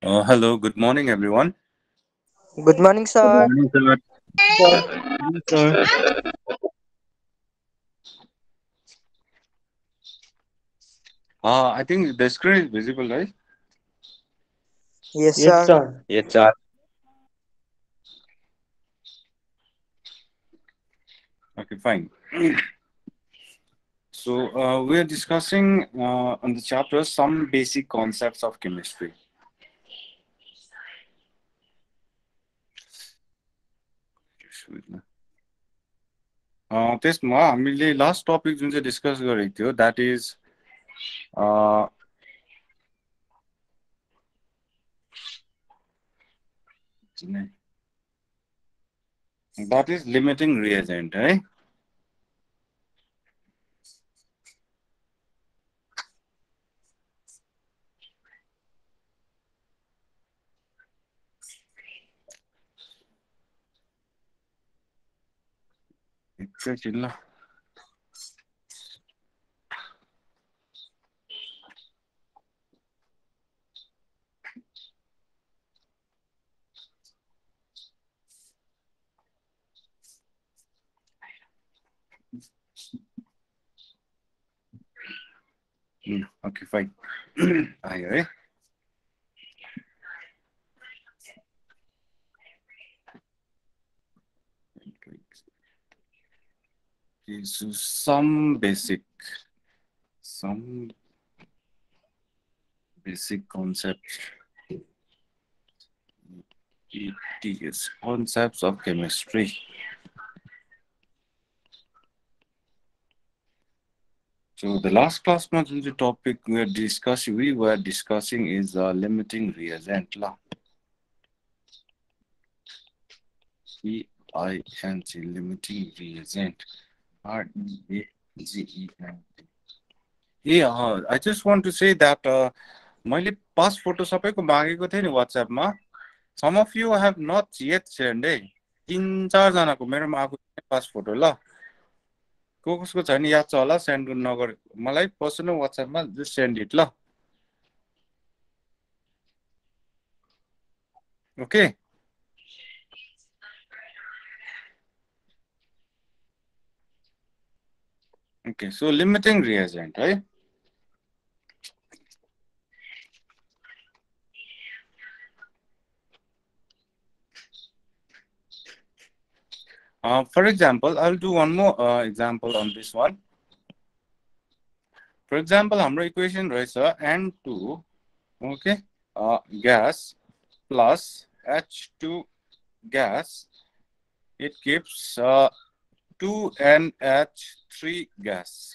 Uh, hello, good morning, everyone. Good morning, sir. Good sir. morning, sir. Yes, sir. Uh, I think the screen is visible, right? Yes, Yes, sir. sir. Yes, sir. Okay, fine. so uh, we are discussing uh, on the chapter some basic concepts of chemistry. त्यसमा हामीले last topic जुन चाहिँ discuss गरेको थियो that is that is limiting reagent है đây chính là ừ, ok fine. I agree. So some basic, some basic concepts. It is concepts of chemistry. So the last class month the topic we are discussing we were discussing is uh, limiting reagent law. P-I-N-G limiting reagent. Uh, I just want to say that uh, मैले pass photo सबैको मागेको थिएँ नि वाट्सएपमा some of you have not yet send है तिन चारजनाको मेरोमा आएको पास फोटो ल। को कसको छैन याद छ होला? सेन्ड नगर मलाई पर्सनल वाट्सएपमा जस्ट सेन्ड इट ल। Okay Okay, so limiting reagent, right? Uh, for example, I'll do one more uh, example on this one. For example, our equation is N2, okay, uh, gas plus H2 gas. It gives uh, 2NH3 gas.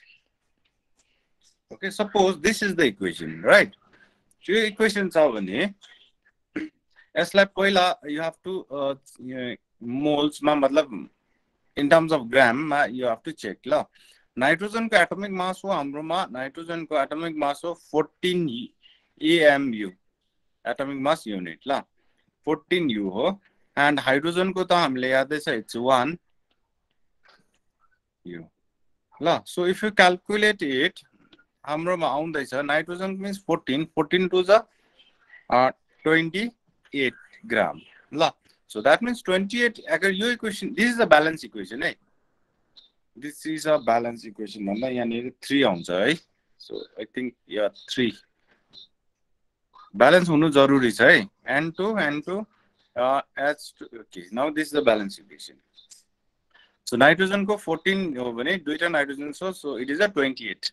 Okay, suppose this is the equation, right? त्यो equation छ भने यसलाई पहिला have to uh, मोल्समा मतलब in terms of ग्राममा you have to check ल नाइट्रोजनको एटोमिक मास हो हाम्रोमा नाइट्रोजनको एटोमिक मास हो fourteen A M U atomic mass unit ल फोर्टिन यु हो एन्ड हाइड्रोजनको त हामीले यादै छ इट्स वान यु ल so if you calculate it हाम्रोमा आउँदैछ nitrogen means fourteen fourteen two ज ट्वेन्टी एट ग्राम ल So that means 28, अगर यो equation, this is a balance equation है? This is a balance equation भन्दा यहाँनिर थ्री आउँछ है? So I think yeah three balance हुनु जरुरी छ है? N two N two H two okay now this is the balance equation so नाइट्रोजनको fourteen हो भने दुईवटा नाइट्रोजन छ so it is a twenty eight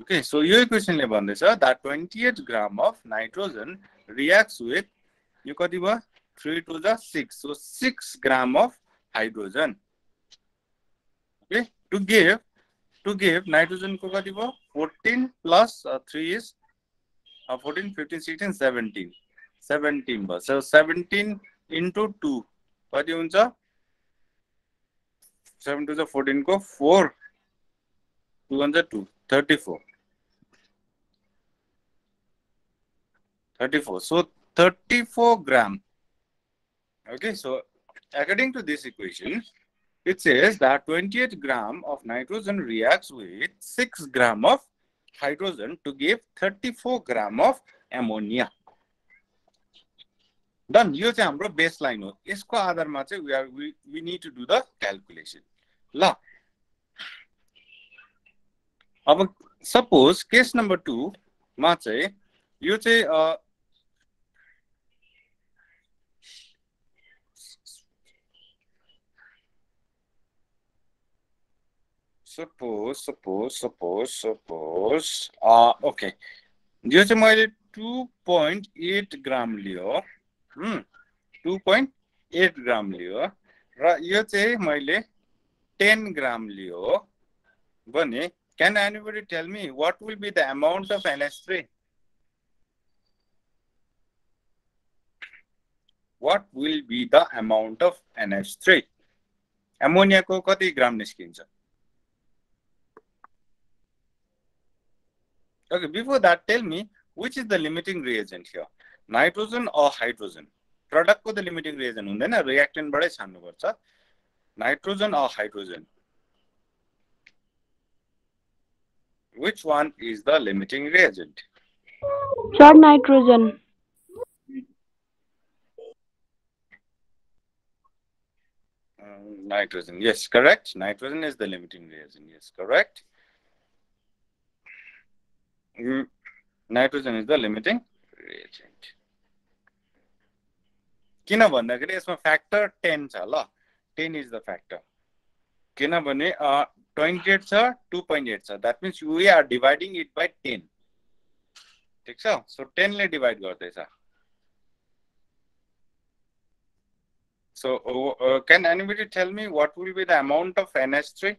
okay so यो इक्वेसनले भन्दैछ that twenty eight gram of nitrogen reacts with यो कति भयो 3 to the 6. So 6 gram of hydrogen. Okay. To give, to give nitrogen ko kati bhayo 14 plus uh, 3 is uh, 14, 15, 16, 17. 17 भयो So 17 into 2 कति हुन्छ 7 to the 14 को 4 2 हुन्छ 2 34 34 so 34 gram Okay, so according to this equation, it says that 28 gram of nitrogen reacts with 6 gram of hydrogen to give 34 gram of ammonia. Done यो चाहिँ हाम्रो base line हो यसको आधारमा चाहिँ we are we need to do the calculation ल। अब suppose case number टूमा चाहिँ यो चाहिँ suppose suppose suppose suppose okay यो चाहिँ मैले टु पोइन्ट एट ग्राम लियो। टु पोइन्ट एट ग्राम लियो। र यो चाहिँ मैले टेन ग्राम लियो भने can anybody tell me what will be the amount of which three एमोनियाको कति ग्राम निस्किन्छ? Okay before that tell me which is the limiting reagent थियो नाइट्रोजन अ हाइड्रोजन प्रडक्टको त लिमिटिङ रिएजेन्ट हुँदैन रियाक्टेन्टबाटै छान्नुपर्छ। nitrogen or hydrogen? Which one is the limiting reagent? Sir, nitrogen. Um, nitrogen, yes, correct. Nitrogen is the limiting reagent, yes, correct. Mm, Nitrogen is the limiting reagent. किन भन्दाखेरि यसमा factor ten छ ल ten is the factor किनभने twenty at छ to point at छ that means we are dividing it by ten ठिक छ सो टेनले डिभाइड गर्दैछ So, uh, uh, can anybody tell me what will be the amount of NS3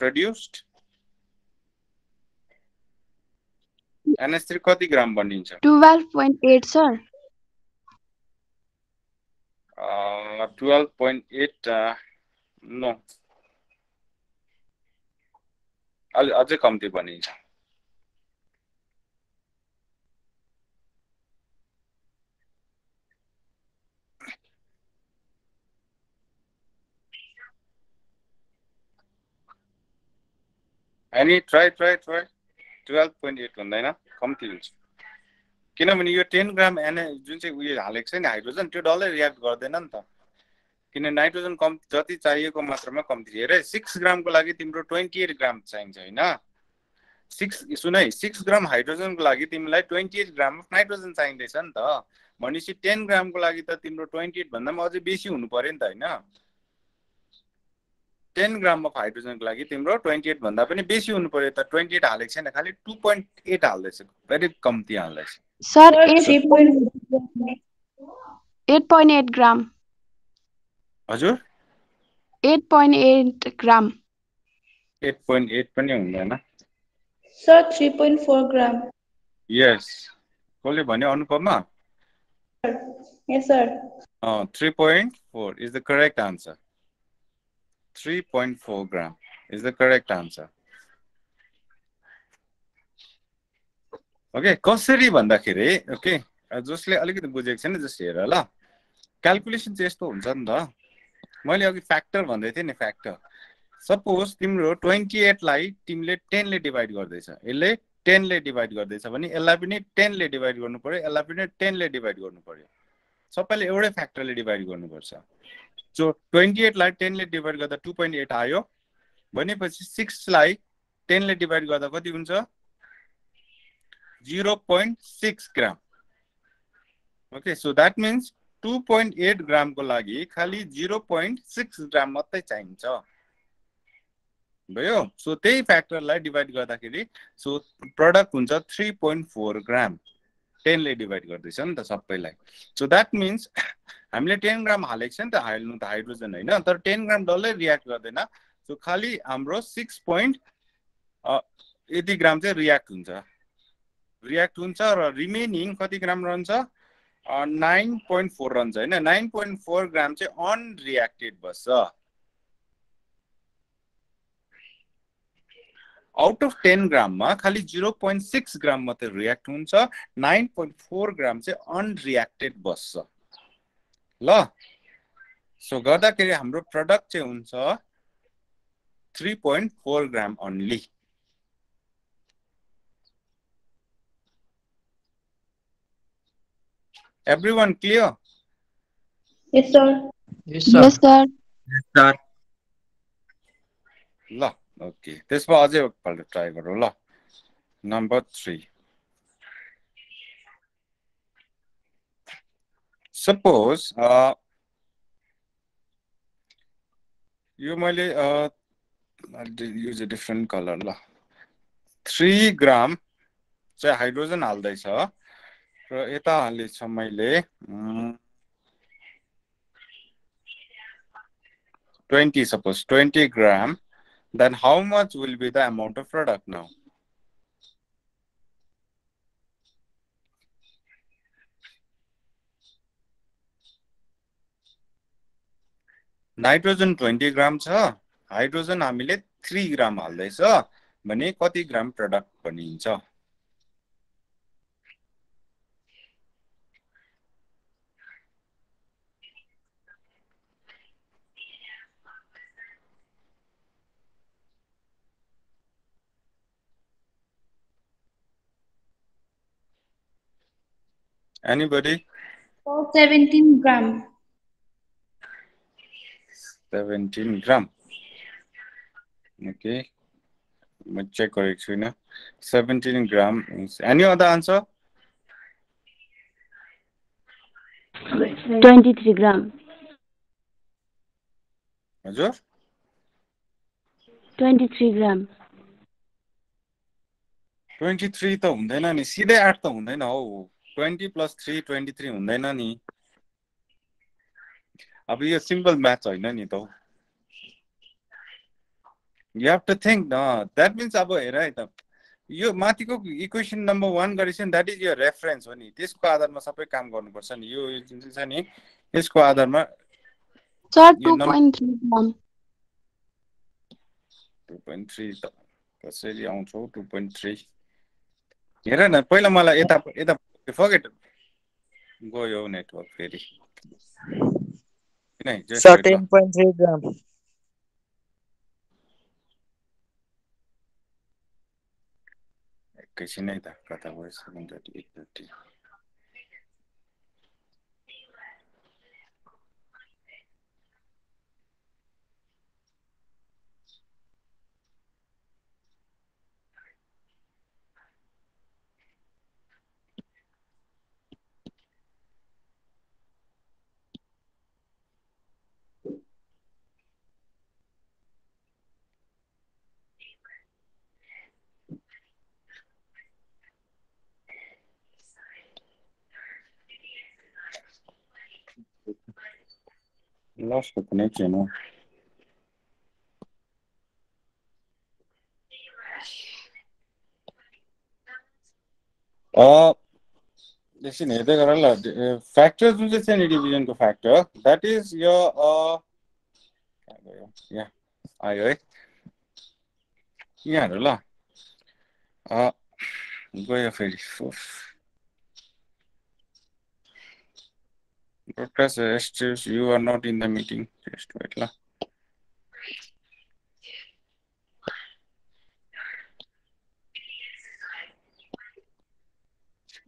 produced? NS3 कति ग्राम बनिन्छ 12.8, sir. Uh, 12.8 uh, no अझै कम्ती बनिन्छ अनि try try try twelve point eight हुँदैन कम्ती हुन्छ। किनभने यो टेन ग्राम एन जुन चाहिँ उयो हालेको छ नि हाइड्रोजन त्यो डल्लै रियाक्ट गर्दैन नि त। किन नाइट्रोजन कम जति चाहिएको मात्रामा कम्ती थियो। अरे सिक्स ग्रामको लागि तिम्रो ट्वेन्टी एट ग्राम चाहिन्छ होइन। सिक्स सुन है सिक्स ग्राम हाइड्रोजनको लागि तिमीलाई twenty eight gram of nitrogen चाहिँदैछ नि त। भनेपछि टेन ग्रामको लागि त तिम्रो ट्वेन्टी एट भन्दा पनि अझै बेसी हुनु पऱ्यो नि त होइन। टेन ग्राम अफ हाइड्रोजनको लागि तिम्रो ट्वेन्टी एट भन्दा पनि बेसी हुनु पऱ्यो त। ट्वेन्टी एट हालेको छैन खालि टु पोइन्ट एट हाल्दैछ। भेरी कम्ती हाल्दैछ। Sir, Sir, 8, 3.8 8.8 gram. हजुर 8.8 gram. एट पोइन्ट एट पनि हुँदैन Sir, 3.4 gram. यस कसले भन्यो Anupama Yes, sir. Three point four is the correct answer three point four gram okay कसरी भन्दाखेरि ओके जसले अलिकति बुझेको छैन जस्ट हेर ल। क्यालकुलेसन चाहिँ यस्तो हुन्छ नि त। मैले अघि फ्याक्टर भन्दै थिएँ नि फ्याक्टर सपोज तिम्रो ट्वेन्टी एटलाई तिमीले टेनले डिभाइड गर्दैछ। यसले टेनले डिभाइड गर्दैछ भने यसलाई पनि टेनले डिभाइड गर्नु पर्यो यसलाई पनि टेनले डिभाइड गर्नु पर्यो। सबैले एउटै फ्याक्टरले डिभाइड गर्नुपर्छ। सो ट्वेन्टी एटलाई टेनले डिभाइड गर्दा टु पोइन्ट एट आयो। भनेपछि सिक्सलाई टेनले डिभाइड गर्दा कति हुन्छ? Zero point six gram okay so that means two point eight ग्रामको लागि खालि जिरो पोइन्ट सिक्स ग्राम मात्रै चाहिन्छ। भयो? सो त्यही फ्याक्टरलाई डिभाइड गर्दाखेरि सो प्रडक्ट हुन्छ थ्री पोइन्ट फोर ग्राम टेनले डिभाइड गर्दैछ नि त सबैलाई। सो द्याट मिन्स हामीले टेन ग्राम हालेको छ नि त हाल्नु त हाइड्रोजन होइन तर टेन ग्राम डल्लै रियाक्ट गर्दैन। सो खालि हाम्रो सिक्स पोइन्ट यति ग्राम चाहिँ रियाक्ट हुन्छ। रियाक्ट हुन्छ र रिमेनिङ कति ग्राम रहन्छ? नाइन पोइन्ट फोर रहन्छ होइन? नाइन पोइन्ट फोर ग्राम चाहिँ अनरियाक्टेड बस्छ। आउट अफ टेन ग्राममा खालि जिरो पोइन्ट सिक्स ग्राम मात्रै रियाक्ट हुन्छ नाइन पोइन्ट फोर ग्राम चाहिँ अनरियाक्टेड बस्छ। ल सो गर्दाखेरि हाम्रो प्रडक्ट चाहिँ हुन्छ three point four gram only Everyone clear Yes, sir. Yes, sir. Yes, sir. sir. ल ओके त्यसमा अझै एकपल्ट ट्राई गरौँ ल नम्बर थ्री सपोज यो मैले युज अ डिफ्रेन्ट कलर ल थ्री ग्राम चाहिँ हाइड्रोजन हाल्दैछ र यता हालेछ मैले twenty suppose twenty gram then how much will be the amount of product now? Nitrogen twenty gram छ हाइड्रोजन हामीले थ्री ग्राम हाल्दैछ भने कति ग्राम प्रडक्ट बनिन्छ Anybody? So 17 gram. 17 gram. Okay. I'm check correct now. 17 gram. is- Any other answer? 23 gram. हजुर 23 gram. Twenty three त हुँदैन नि सिधै आठ त हुँदैन हौ twenty plus three twenty three हुँदैन नि। अब यो सिम्पल म्याथ होइन नि त यु हेभ टु थिङ्क न द्याट मिन्स अब हेर है त। यो माथिको इक्वेसन नम्बर वान गरेपछि नि द्याट इज यो रेफरेन्स हो नि। त्यसको आधारमा सबै काम गर्नुपर्छ नि। यो जुन चाहिँ छ नि यसको आधारमा Sir, You know- 2.3 gram. Two point three त। कसरी आउँछ हौ टु पोइन्ट थ्री हेर न पहिला मलाई यता यता फगेट गयो हौ नेटवर्क फेरि किन just Sir, wait ल। 10.3 gram. एकैछिन है त कता गयो seven thirty eight thirty lost the connection. Huh? Uh, listen, uh, factors which is any division to factor. That is your uh, yeah, I yeah, uh, go ahead. हेर ल a, गयो फेरि उफ। Broadcast exchange, you are not in the meeting. Just wait la.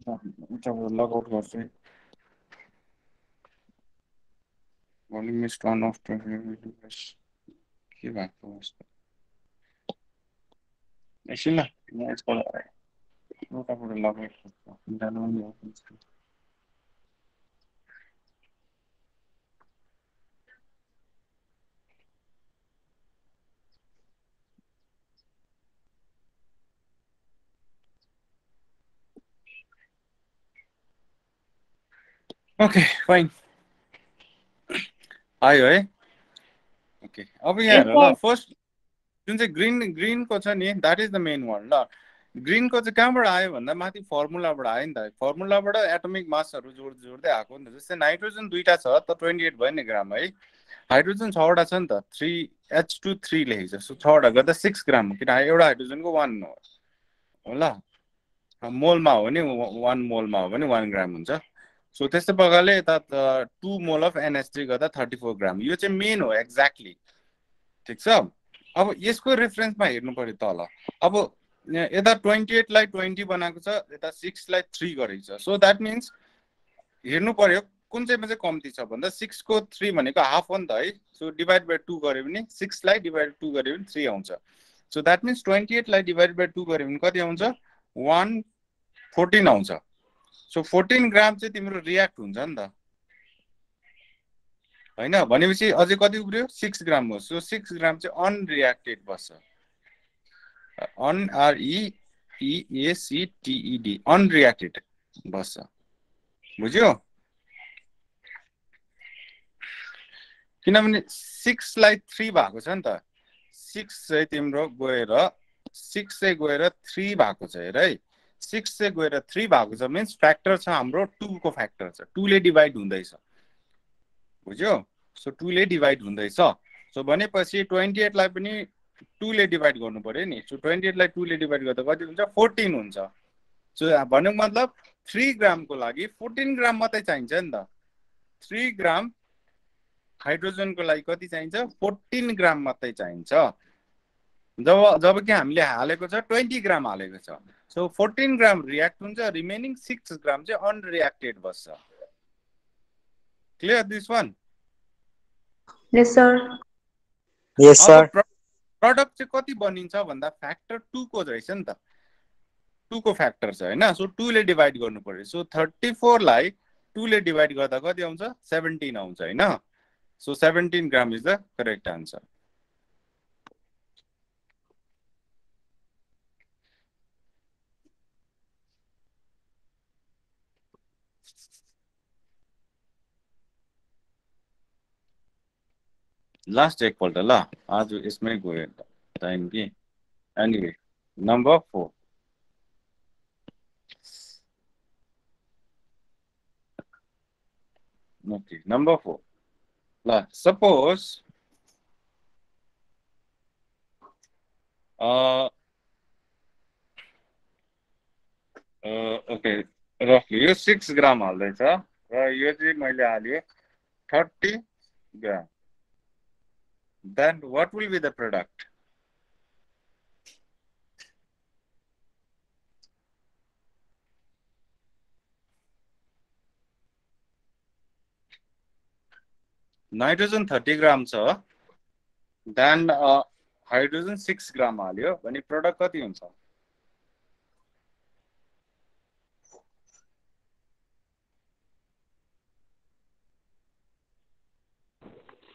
Log out गर्छु है भोलि miss turn of के भएको यस्तो एकछिन ल म यसबाट उताबाट लग आउट गर्छु जानु पनि हो। okay fine आयो है? ओके अब यहाँ ल फर्स्ट जुन चाहिँ ग्रिन ग्रिनको छ नि that is the main one ल। ग्रिनको चाहिँ कहाँबाट आयो भन्दा माथि फर्मुलाबाट आयो नि त। फर्मुलाबाट एटोमिक मासहरू जोड्दै जोड्दै आएको नि त जस्तै नाइट्रोजन दुईवटा छ त ट्वेन्टी एट भयो नि ग्राम है? हाइड्रोजन छवटा छ नि त। थ्री एच टू थ्री लेखेको छ सो छवटा गर्दा सिक्स ग्राम किन एउटा हाइड्रोजनको वान हो। होला मोलमा हो भने वान मोलमा हो भने वान ग्राम हुन्छ। सो त्यस्तै प्रकारले यता टु मोल अफ एनएसटी गर्दा थर्टी फोर ग्राम यो चाहिँ मेन हो एक्ज्याक्टली ठिक छ अब यसको रेफरेन्समा हेर्नु पऱ्यो तल अब यता ट्वेन्टी एटलाई ट्वेन्टी बनाएको छ यता सिक्सलाई थ्री गरेको छ सो द्याट मिन्स हेर्नु पर्यो कुन चाहिँमा चाहिँ कम्ती छ भन्दा सिक्सको थ्री भनेको हाफ हो नि त है सो डिभाइड बाई टू गऱ्यो भने सिक्सलाई डिभाइड टू गऱ्यो भने थ्री आउँछ सो द्याट मिन्स ट्वेन्टी एटलाई डिभाइड बाई टू गऱ्यो भने कति आउँछ वान फोर्टिन आउँछ सो फोर्टिन ग्राम चाहिँ तिम्रो रियाक्ट हुन्छ नि त। होइन? भनेपछि अझै कति उब्रियो? सिक्स ग्राम हो। सो सिक्स ग्राम चाहिँ अनरियाक्टेड बस्छ। अनआरइइएसिटिइडी अनरियाक्टेड बस्छ। बुझ्यो? किनभने सिक्सलाई थ्री भएको छ नि त। सिक्स चाहिँ तिम्रो गएर सिक्स चाहिँ गएर थ्री भएको छ हेर है। सिक्स चाहिँ गएर थ्री भएको छ मिन्स फ्याक्टर छ हाम्रो टूको फ्याक्टर छ। टूले डिभाइड हुँदैछ। बुझ्यो? सो टूले डिभाइड हुँदैछ। सो भनेपछि ट्वेन्टी एटलाई पनि टूले डिभाइड गर्नु पऱ्यो नि। सो ट्वेन्टी एटलाई टूले डिभाइड गर्दा कति हुन्छ? फोर्टिन हुन्छ। सो भन्नुको मतलब थ्री ग्रामको लागि फोर्टिन ग्राम मात्रै चाहिन्छ नि त। थ्री ग्राम हाइड्रोजनको लागि कति चाहिन्छ? फोर्टिन ग्राम मात्रै चाहिन्छ। जब जब कि हामीले हालेको छ ट्वेन्टी ग्राम हालेको छ। सो फोर्टिन ग्राम रियाक्ट हुन्छ रिमेनिङ सिक्स ग्राम चाहिँ अनरियाक्टेड बस्छ। Clear this one. प्रडक्ट चाहिँ कति बनिन्छ भन्दा फ्याक्टर टूको रहेछ नि त। टूको फ्याक्टर छ होइन? सो टूले डिभाइड गर्नु पर्यो सो थर्टी फोरलाई टूले डिभाइड गर्दा कति आउँछ? सेभेन्टिन आउँछ होइन? So seventeen gram is the correct answer last एकपल्ट ल आज यसमै गयो टाइम कि? Anyway number four okay number four ल सपोज ओके रफली यो सिक्स ग्राम हाल्दैछ र यो चाहिँ मैले हालेँ thirty gram then what will be the product? Nitrogen thirty gram छ देन हाइड्रोजन सिक्स ग्राम हाल्यो भने प्रडक्ट कति हुन्छ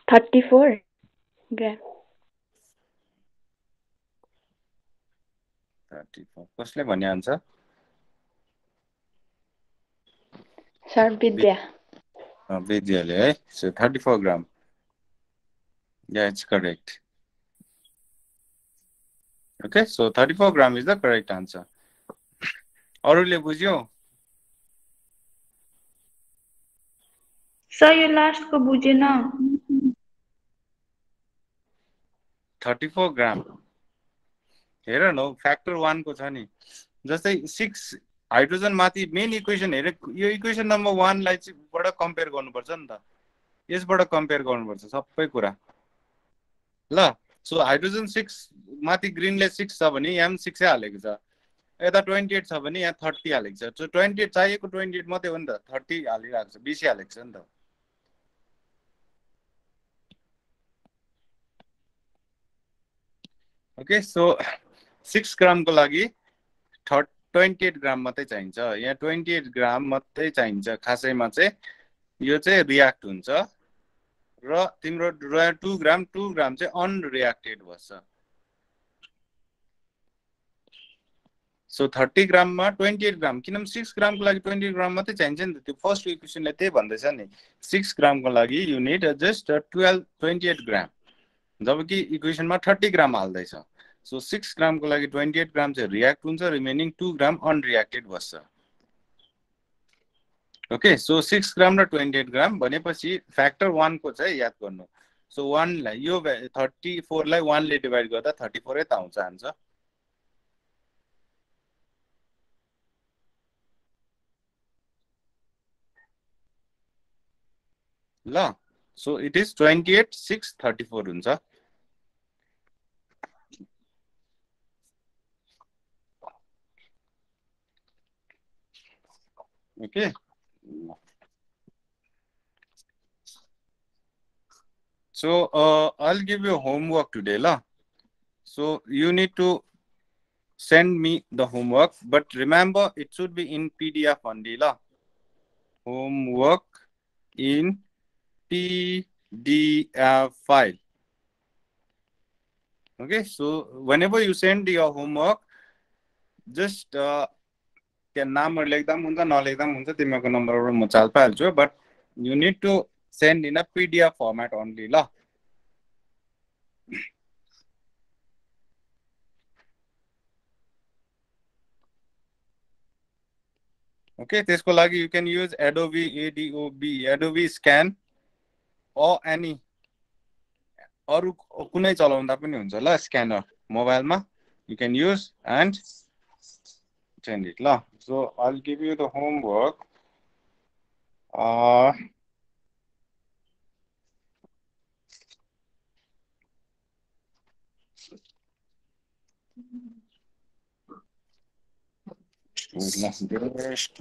थर्टी फोर Gram कसले भन्ने आन्सर सर विद्या। विद्याले है। So thirty four gram yeah it's correct okay so thirty four gram is the correct answer अरूले बुझ्यो? सर यो लास्टको बुझेन। Thirty four gram. हेर न हौ फ्याक्टर वानको छ नि। जस्तै सिक्स हाइड्रोजन माथि मेन इक्वेसन हेरे यो इक्वेसन नम्बर वानलाई चाहिँ बाट कम्पेयर गर्नुपर्छ नि त। यसबाट कम्पेयर गर्नुपर्छ सबै कुरा। ल सो हाइड्रोजन सिक्स माथि ग्रिनले सिक्स छ भने यहाँ पनि सिक्सै हालेको छ। यता ट्वेन्टी एट छ भने यहाँ थर्टी हालेको छ। सो ट्वेन्टी एट चाहिएको ट्वेन्टी एट मात्रै हो नि त। थर्टी हालिरहेको छ बिसी हालेको छ नि त। ओके सो सिक्स ग्रामको लागि थर्ट ट्वेन्टी एट ग्राम मात्रै चाहिन्छ। यहाँ ट्वेन्टी एट ग्राम मात्रै चाहिन्छ। खासैमा चाहिँ यो चाहिँ रियाक्ट हुन्छ। र तिम्रो टु ग्राम टु ग्राम चाहिँ अनरियाक्टेड बस्छ सो थर्टी ग्राममा ट्वेन्टी एट ग्राम किनभने सिक्स ग्रामको लागि ट्वेन्टी ग्राम मात्रै चाहिन्छ नि त। त्यो फर्स्ट इक्वेसनले त्यही भन्दैछ नि। सिक्स ग्रामको लागि unit just twelve twenty eight gram जबकि इक्वेसनमा थर्टी ग्राम हाल्दैछ। सो सिक्स ग्रामको लागि ट्वेन्टी एट ग्राम चाहिँ रियाक्ट हुन्छ रिमेनिङ टु ग्राम अनरियाक्टेड बस्छ। ओके सो सिक्स ग्राम र ट्वेन्टी एट ग्राम भनेपछि फ्याक्टर वानको चाहिँ याद गर्नु। सो वानलाई यो थर्टी फोरलाई वानले डिभाइड गर्दा थर्टी फोरै त आउँछ आन्सर। ल। So it is twenty eight six thirty four हुन्छ okay So uh, I'll give you homework today, la. So you need to send me the homework, but remember it should be in PDF only, la. Homework in PDF file. Okay, so whenever you send your homework, just uh, त्यहाँ नामहरू लेख्दा पनि हुन्छ नलेख्दा पनि हुन्छ तिमीहरूको नम्बरबाट म चाल पाइहाल्छु but you need to send in a PDF format only ल ओके त्यसको लागि you can use Adobe Adobe Adobe scan uh any अरू कुनै चलाउँदा पनि हुन्छ ल स्क्यानर मोबाइलमा you can use and send it lah. So I'll give you the homework. Uh, wait, lah, just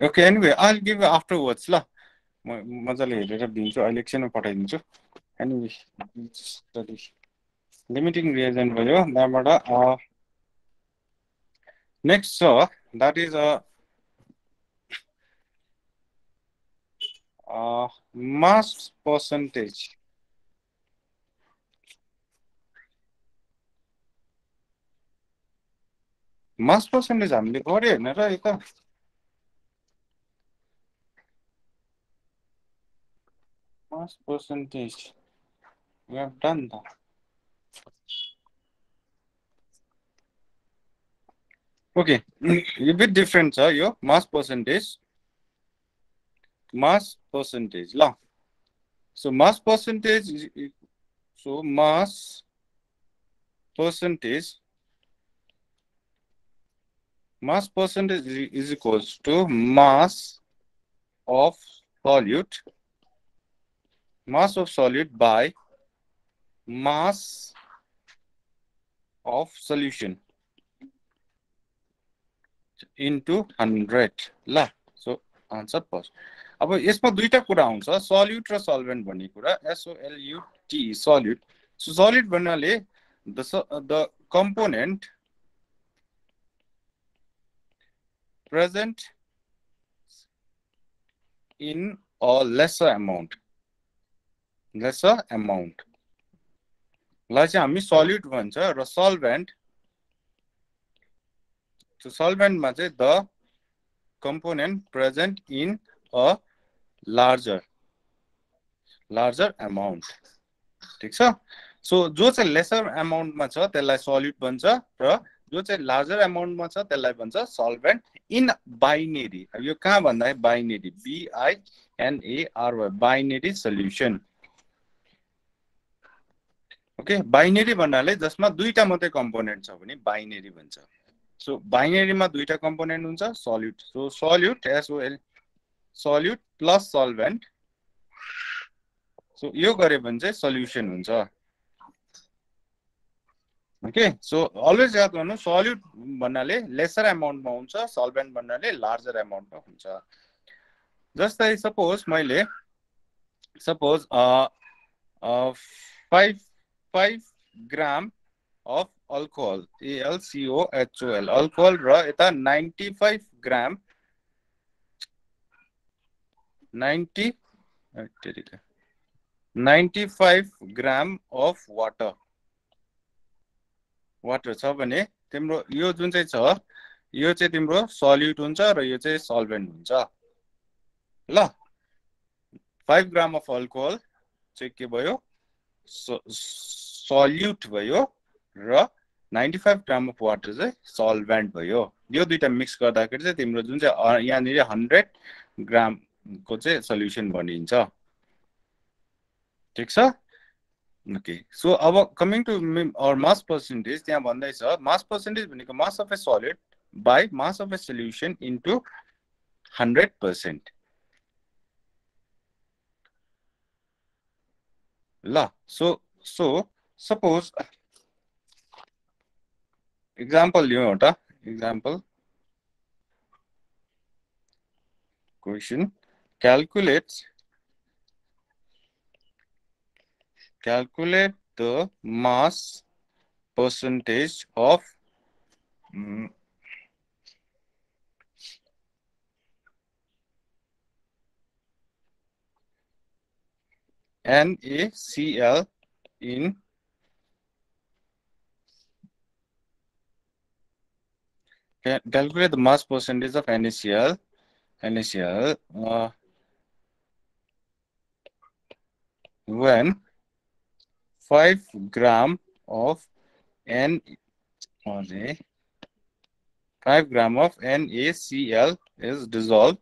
Okay, anyway, I'll give you afterwards ल। म मजाले हेरेर दिन्छु अहिले एकछिनमा पठाइदिन्छु। एनिवे लिमिटिङ रिएजन भयो त्यहाँबाट नेक्स्ट छ that is a mass percentage mass percentage हामीले गऱ्यो होइन र यता mass percentage. We have done that. Okay, a bit different, sir. Your mass percentage. Mass percentage, lah. So mass percentage is so mass percentage. Mass percentage is equals to mass of solute mass of solid by mass of solution into 100 ल। So answer first अब यसमा दुईटा कुरा आउँछ salute र solvent भन्ने कुरा। S O L U T solute so solute भन्नाले the the component present in a lesser lesser amount लाई चाहिँ हामी सल्युट भन्छ र सल्भेन्ट सल्भेन्टमा चाहिँ the component present in a larger larger amount ठिक छ? सो जो चाहिँ लेसर अमाउन्टमा छ त्यसलाई सल्युट भन्छ र जो चाहिँ लार्जर अमाउन्टमा छ त्यसलाई भन्छ सल्भेन्ट इन बाइनेरी यो कहाँ भन्दा binary B I N A R Y binary solution okay binary भन्नाले जसमा दुईटा मात्रै कम्पोनेन्ट छ भने बाइनेरी भन्छ। सो बाइनेरीमा दुईटा कम्पोनेन्ट हुन्छ solute so solute S O L solute plus solvent so यो गऱ्यो भने चाहिँ सल्युसन हुन्छ। ओके सो अलवेज याद गर्नु सल्युट भन्नाले लेसर एमाउन्टमा हुन्छ सल्भेन्ट भन्नाले लार्जर एमाउन्टमा हुन्छ। जस्तै सपोज मैले suppose five five gram of alcohol एएलसिओएचओएल alcohol र यता ninety five gram ninety ninety five gram of water water छ भने तिम्रो यो जुन चाहिँ छ यो चाहिँ तिम्रो सल्युट हुन्छ र यो चाहिँ सल्भेन्ट हुन्छ। ल फाइभ ग्राम अफ अल्कोहल चाहिँ के भयो? सल्युट भयो र ninety five gram of water चाहिँ सल्भेन्ट भयो। यो दुइटा मिक्स गर्दाखेरि चाहिँ तिम्रो जुन चाहिँ यहाँनिर हन्ड्रेड ग्रामको चाहिँ सल्युसन बनिन्छ। ठिक छ? ओके सो अब coming to or mass percentage त्यहाँ भन्दैछ मास पर्सेन्टेज भनेको mass of a solid by mass of a solution into hundred percent ल सो सो सपोज इक्जाम्पल लिउँ एउटा example question calculate calculate the mass percentage of mm, NaCl in Ca- calculate the mass percentage of NaCl NaCl uh, when 5 gram of N or a 5 gram of NaCl is dissolved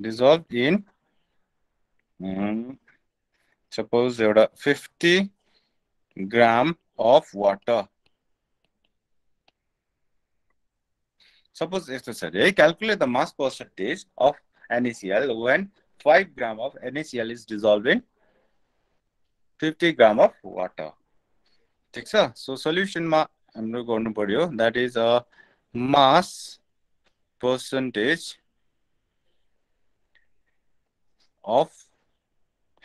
dissolved in mm, suppose there are 50 gram of water suppose if the calculate the mass percentage of NaCl when 5 gram of NaCl is dissolved in 50 gram of water. ठिक छ so सल्युसनमा हाम्रो गर्नु पर्यो that is a mass percentage of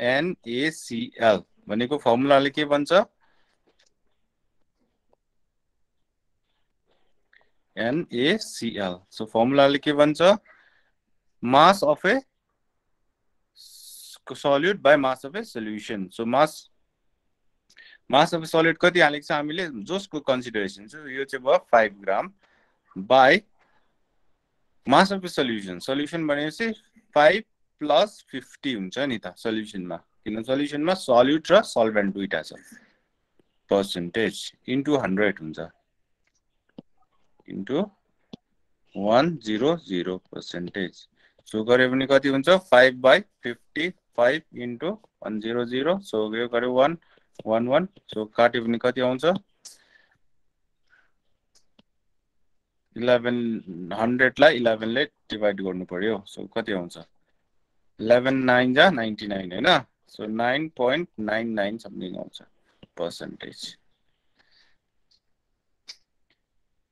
NACL भनेको फर्मुलाले के भन्छ? NaCl so फर्मुलाले के भन्छ? Mass of a by mass of a solution. So mass mass of a solid कति हालेको छ हामीले? जसको कन्सिडरेसन छ यो चाहिँ भयो five gram by mass of a solution solution भनेपछि फाइभ प्लस फिफ्टी हुन्छ नि त सल्युसनमा किन सल्युसनमा सल्युट र सल्भेन्ट दुइटा छ। पर्सेन्टेज इन्टु हन्ड्रेड हुन्छ। Into one zero zero percentage so गऱ्यो भने कति हुन्छ? Five by fifty five into one zero zero so यो गऱ्यो वान वान वान सो काट्यो भने कति आउँछ? इलेभेन हन्ड्रेडलाई इलेभेनले डिभाइड गर्नु पर्यो। सो कति आउँछ? इलेभेन नाइन जा नाइन्टी नाइन होइन so nine point nine nine something आउँछ percentage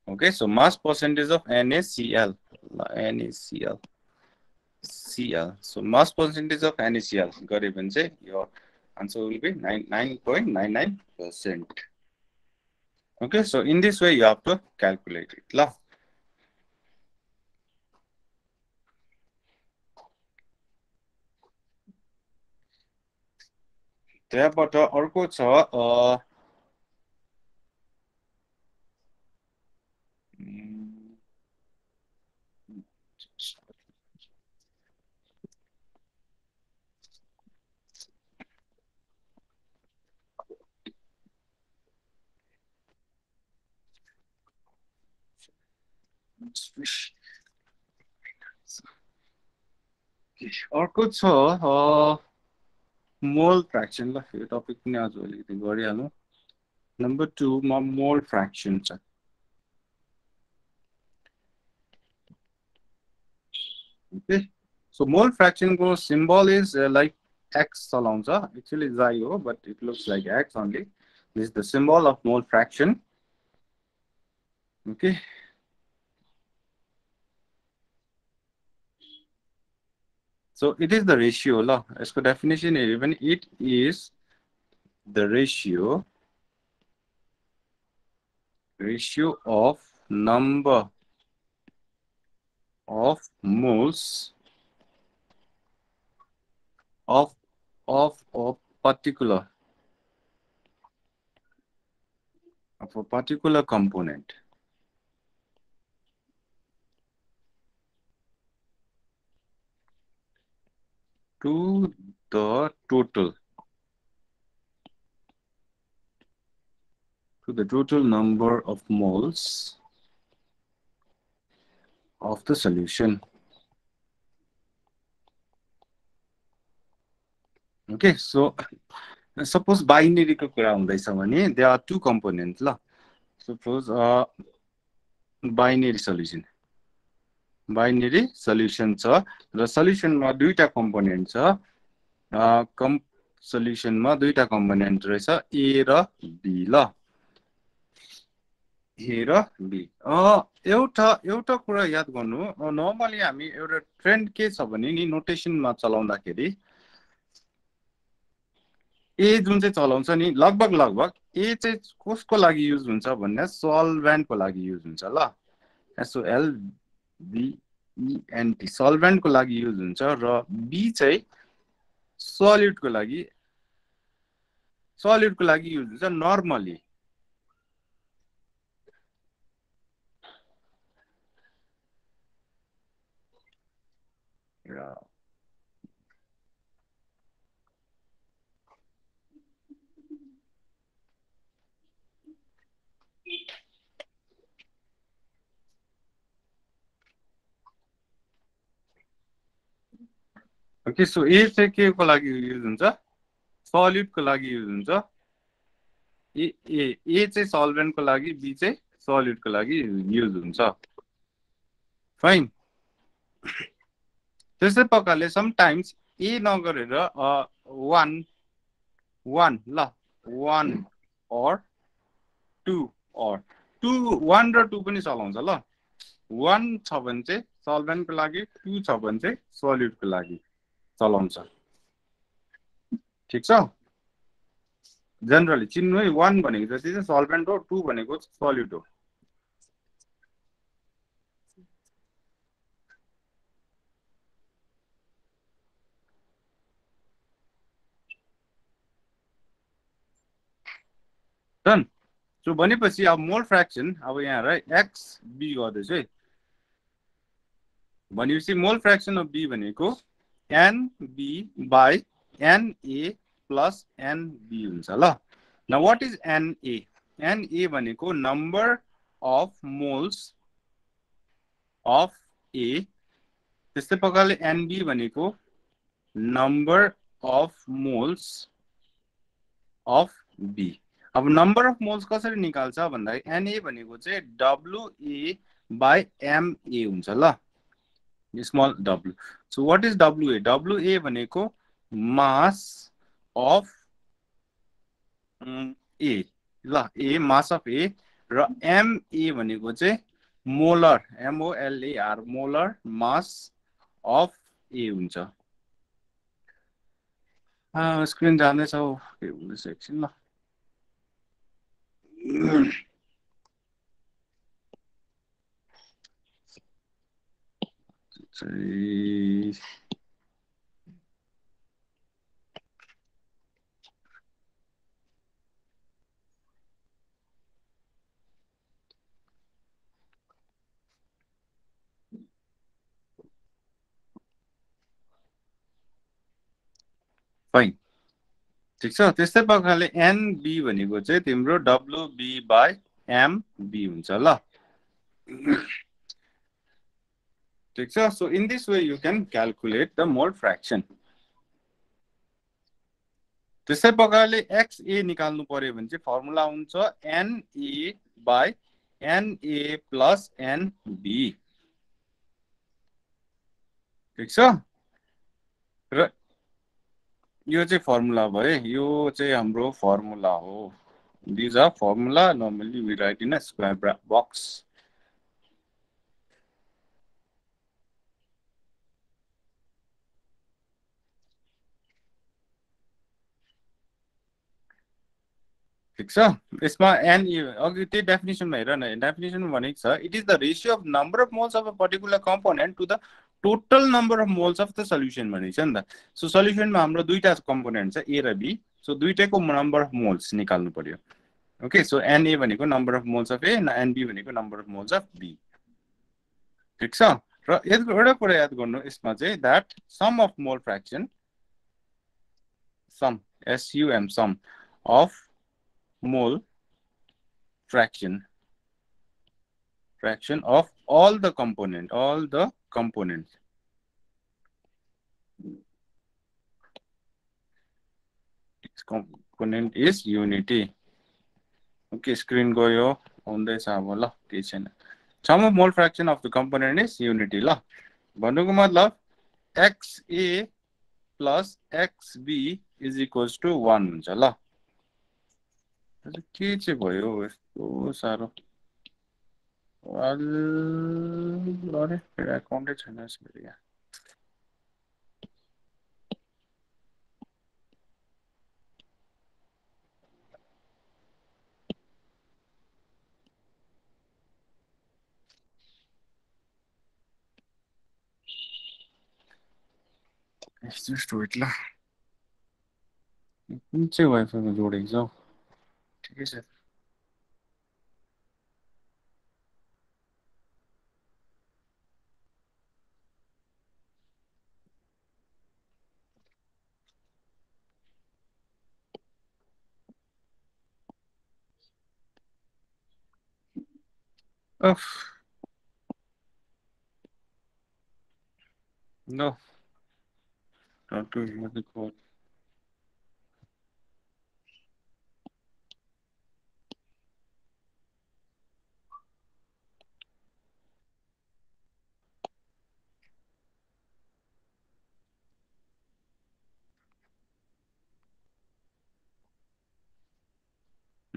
okay so mass percentage of NaCl NaCl CL. So mass percentage of NaCl गऱ्यो भने चाहिँ your answer will be 99.99%. Okay, so in this way you have to calculate it. त्यहाँबाट अर्को छ अर्को छ मोल फ्रेक्सन ल यो टपिक पनि आज अलिकति गरिहालौँ नम्बर टूमा मोल फ्रेक्सन छ ओके सो मोल फ्रेक्सनको सिम्बल इज लाइक एक्स चलाउँछ एक्चुली जाई हो but it looks like X only this is the symbol of mole fraction okay So it is the ratio law. As per definition, even it is the ratio ratio of number of moles of of a particular of a particular component. to the total to the total number of moles of the solution. Okay, so suppose binary को कुरा हुँदैछ भने there are two components ल suppose uh, binary solution binary solution छ र सल्युसनमा दुईटा component छ। कम् सल्युसनमा दुईटा कम्पोनेन्ट रहेछ ए र बी ल। ए र बी एउटा एउटा कुरा याद गर्नु नर्मली हामी एउटा ट्रेन्ड के छ भने नि नोटेसनमा चलाउँदाखेरि ए जुन चाहिँ चलाउँछ नि लगभग लगभग ए चाहिँ कसको लागि युज हुन्छ भन्दा सल्भेन्टको लागि युज हुन्छ ल। एसओएल बिइएनटी सल्भेन्टको लागि युज हुन्छ र बी चाहिँ सल्युटको लागि सल्युटको लागि युज हुन्छ नर्मली ओके सो ए चाहिँ के को लागि युज हुन्छ? सल्युटको लागि युज हुन्छ? ए ए ए चाहिँ सल्भेन्टको लागि बी चाहिँ सल्युटको लागि युज हुन्छ। फाइन त्यस्तै प्रकारले समटाइम्स ए नगरेर वान वान ल one or two or two one र टू पनि चलाउँछ ल। वान छ भने चाहिँ सल्भेन्टको लागि टू छ भने चाहिँ सल्युटको लागि। चलाउँछ ठिक छ? जेनरली चिन्नु है वान भनेको जति चाहिँ सल्भेन्ट हो टू भनेको सल्युट हो। डन। सो भनेपछि अब मोल फ्रेक्सन अब यहाँ एक्स बी गर्दैछु है। भनेपछि मोल फ्रेक्सन अफ बी भनेको N B by N A plus N B हुन्छ ल। न वाट इज एनए एनए भनेको number of moles of A त्यस्तै प्रकारले एनबी भनेको number of moles of B अब नम्बर अफ मोल्स कसरी निकाल्छ भन्दाखेरि एनए भनेको चाहिँ डब्लुए बाई एमए हुन्छ ल। Small W so what is WA WA भनेको मास अफ ए ल ए मास अफ ए र एमए भनेको चाहिँ molar M O L A R molar mass of A हुन्छ। स्क्रिन जाँदैछ के हुँदैछ एकछिन ल। फाइन ठिक छ। त्यस्तै प्रकारले एनबी भनेको चाहिँ तिम्रो डब्लुबी बाई एमबी हुन्छ ल। ठिक छ so in this way you can calculate the mole fraction त्यस्तै प्रकारले एक्सए निकाल्नु पर्यो भने चाहिँ फर्मुला हुन्छ N A by N A plus N B ठिक छ? र यो चाहिँ फर्मुला भयो। यो चाहिँ हाम्रो फर्मुला हो। These are formula normally we write in a square box ठिक छ यसमा एन अघि त्यही डेफिनेसनमा हेर न डेफिनेसन भनेको छ it is the ratio of number of moles of a particular component to the total number of moles of the solution भनेको छ नि त सो सल्युसनमा हाम्रो दुईवटा कम्पोनेन्ट छ ए र बी सो दुइटैको नम्बर अफ मोल्स निकाल्नु पर्यो ओके सो एनए भनेको number of moles of A N B भनेको number of moles of B ठिक छ र एउटा कुरा याद गर्नु यसमा चाहिँ that sum of mole fraction sum sum sum of mole fraction fraction of all the component all the components its component is unity okay screen गयो आउँदैछ अब ल केही छैन sum of mole fraction of the component is unity ल भन्नुको मतलब xa plus xb is equals to 1 हुन्छ ल के चाहिँ भयो यस्तो साह्रो अरे फेरि एकाउन्टै छैन फेरि यहाँ just wait ल कुन चाहिँ वाइफाईमा जोडेको छ हौ ঠিক আছে No. Not doing the code.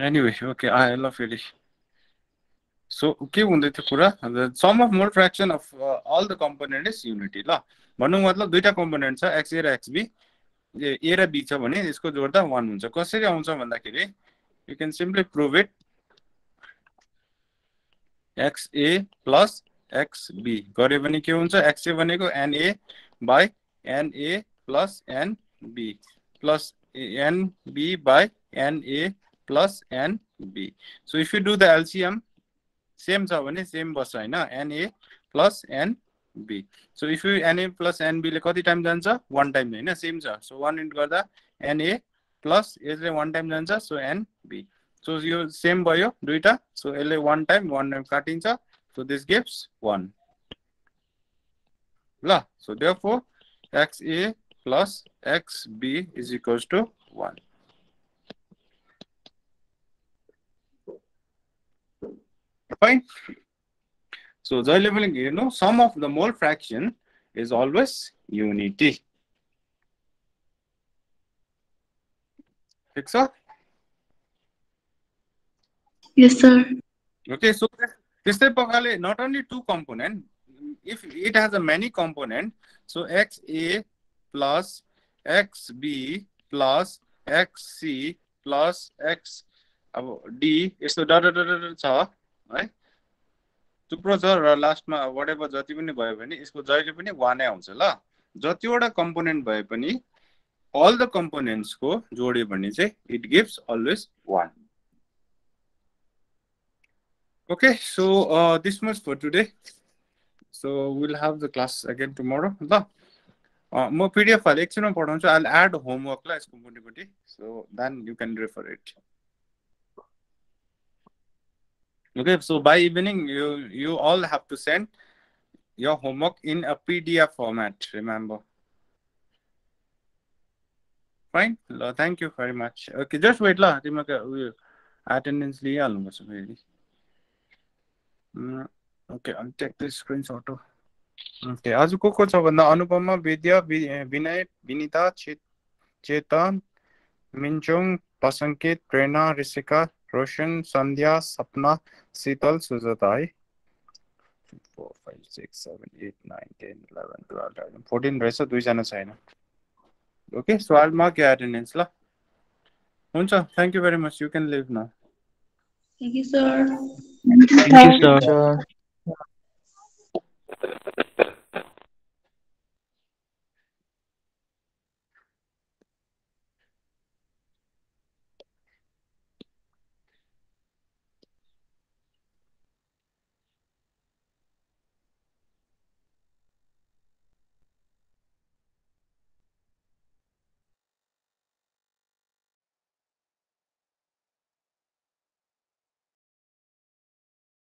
Anyway, okay, I love it. So के हुँदै थियो कुरा sum of mole fraction of all the component is unity ल भन्नु मतलब दुईवटा कम्पोनेन्ट छ एक्स ए र एक्स बी ए र बी छ भने यसको जोड्दा वान हुन्छ कसरी आउँछ भन्दाखेरि you can simply prove it X A plus X B गऱ्यो भने के हुन्छ एक्स ए भनेको NA by NA plus NB plus NB by NA plus NB so if you do the LCM same छ भने सेम बस्छ होइन NA plus NB so if you NA plus enable कति टाइम जान्छ one time होइन same छ so one इन्ट गर्दा एनए प्लस यसले वान टाइम जान्छ सो एनबी सो यो सेम भयो दुइटा सो यसले वान टाइम वान टाइम काटिन्छ सो दिस गिभ्स वान ल so therefore X A plus X B is equals to one Fine. So the leveling, you know, sum of the mole fraction is always unity. Fix? Yes, sir. Okay, so this type of not only two component, if it has a many component, so xa plus xb plus xc plus xd, uh, so da da da da da, है? थुप्रो छ र लास्टमा what ever जति पनि भयो भने यसको जहिले पनि वानै आउँछ ल। जतिवटा कम्पोनेन्ट भए पनि अल द कम्पोनेन्ट्सको जोड्यो भने चाहिँ it gives always one okay so this much for today so will have the class again tomorrow ल। म पिडिएफ फाइल एकछिनमा पठाउँछु आई एड होमवर्क ल यसको मुनिपट्टि so then you can refer it Okay, so by evening, you you all have to send your homework in a PDF format. Remember. Fine. Thank you very much. Okay, just wait lah. Attendance liya Okay, I'll take this screenshot. Okay, आज को को छ भन्दा अनुपमा विद्या विनय विनिता चेतन मिन्चोङ पसङ्कित प्रेरणा ऋषिका रोशन संध्या सपना शीतल सुजताई। Four six okay so ल? हुन्छ thank you very much you can leave न you sir thank you